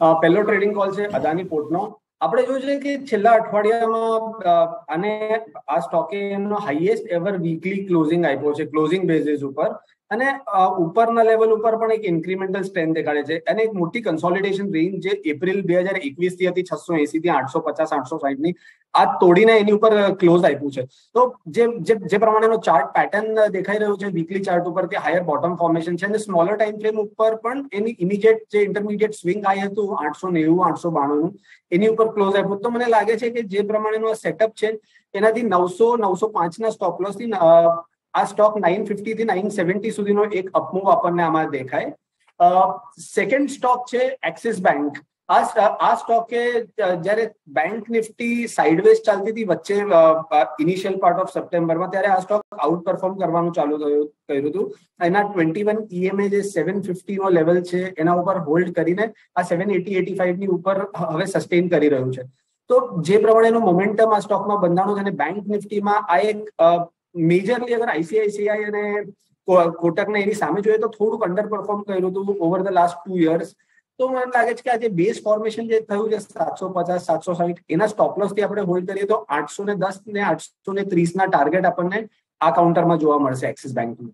પહેલો trading call છે અદાની પોર્ટનો. આપણે જોયું છે કે છેલ્લા અઠવાડિયામાં અને આ સ્ટોકે એમનો હાઈએસ્ટ એવર વીકલી ક્લોઝિંગ આપ્યો છે ક્લોઝિંગ બેઝિસ ઉપર. અને ઉપરના લેવલ ઉપર પણ એક ઇન્ક્રીમેન્ટલ સ્ટ્રેન્થ દેખાડે છે. અને એક મોટી કન્સોલિડેશન રેન્જ જે એપ્રિલ બે હજાર એકવીસથી હતી, છસો એસી થી આઠસો પચાસ, આઠસો સાઈઠની, આ તોડીને એની ઉપર ક્લોઝ આપ્યું છે. તો જે જે પ્રમાણેનો ચાર્ટ પેટર્ન દેખાઈ રહ્યું છે વીકલી ચાર્ટ ઉપર કે હાયર બોટમ ફોર્મેશન છે, અને સ્મોલર ટાઈમ ફ્રેમ ઉપર પણ એની ઇમિડિયેટ જે ઇન્ટરમીડિયેટ સ્વિંગ આવી હતું, આઠસો નેવું, આઠસો બાણું એની ઉપર ક્લોઝ આપ્યું. તો મને લાગે છે કે જે પ્રમાણેનો સેટઅપ છે, એનાથી નવસો નવસો પાંચના સ્ટોપથી આ સ્ટોક નાઇન ફિફ્ટી થી નાઇન સેવન્ટી સુધીનો એક અપમૂવ આપણને આમાં દેખાય. સેકન્ડ સ્ટોક છે એક્સિસ બેંક આ આ સ્ટોકે જ્યારે બેંક નિફ્ટી સાઇડવેઝ ચાલતી હતી વચ્ચે ઇનિશિયલ પાર્ટ ઓફ સપ્ટેમ્બરમાં ત્યારે આ સ્ટોક આઉટ પરફોર્મ કરવાનું ચાલુ થયું, કર્યું હતું. એના ટ્વેન્ટી વન ઈએમએ જે સેવન ફિફ્ટી નો લેવલ છે, એના ઉપર હોલ્ડ કરીને આ સેવન એટી એટી ફાઈવની ઉપર હવે સસ્ટેન કરી રહ્યું છે. તો જે પ્રમાણેનું મોમેન્ટમ આ સ્ટોકમાં બંધાણું છે અને બેંક નિફ્ટીમાં આ એક મેજરલી અગર આઈસીઆઈસીઆઈ અને કોટકને એની સામે જોઈએ તો થોડુંક અંડર પરફોર્મ કર્યું હતું over the last two years તો મને લાગે છે કે આજે બેઝ ફોર્મેશન જે થયું છે સાતસો પચાસ, સાતસો સાહીઠ, એના સ્ટોપલોસથી આપણે હોલ્ડ કરીએ તો આઠસો ને દસ ને આઠસો ને ત્રીસ ના ટાર્ગેટ આપણને આ કાઉન્ટરમાં જોવા મળશે એક્સિસ બેંકનું